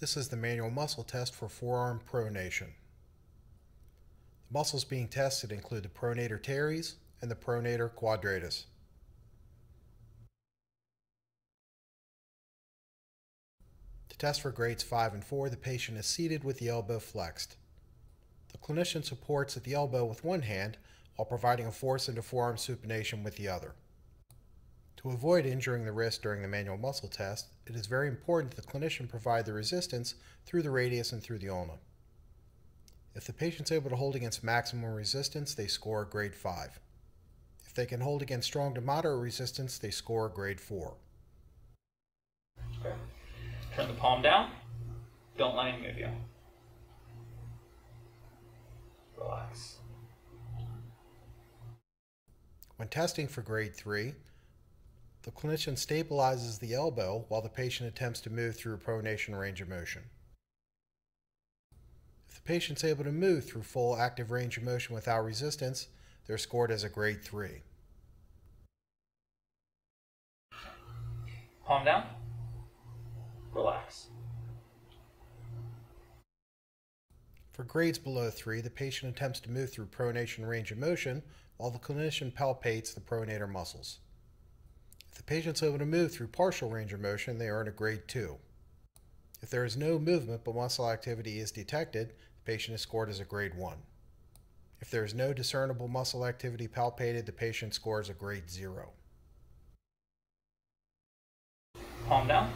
This is the manual muscle test for forearm pronation. The muscles being tested include the pronator teres and the pronator quadratus. To test for grades 5 and 4, the patient is seated with the elbow flexed. The clinician supports at the elbow with one hand while providing a force into forearm supination with the other. To avoid injuring the wrist during the manual muscle test, it is very important that the clinician provide the resistance through the radius and through the ulna. If the patient's able to hold against maximum resistance, they score grade 5. If they can hold against strong to moderate resistance, they score grade 4. Okay. Turn the palm down. Don't let him move you. Relax. When testing for grade 3, the clinician stabilizes the elbow while the patient attempts to move through pronation range of motion. If the patient's able to move through full active range of motion without resistance, they're scored as a grade 3. Palm down. Relax. For grades below 3, the patient attempts to move through pronation range of motion while the clinician palpates the pronator muscles. If the patient's able to move through partial range of motion, they earn a grade 2. If there is no movement but muscle activity is detected, the patient is scored as a grade 1. If there is no discernible muscle activity palpated, the patient scores a grade 0. Palm down.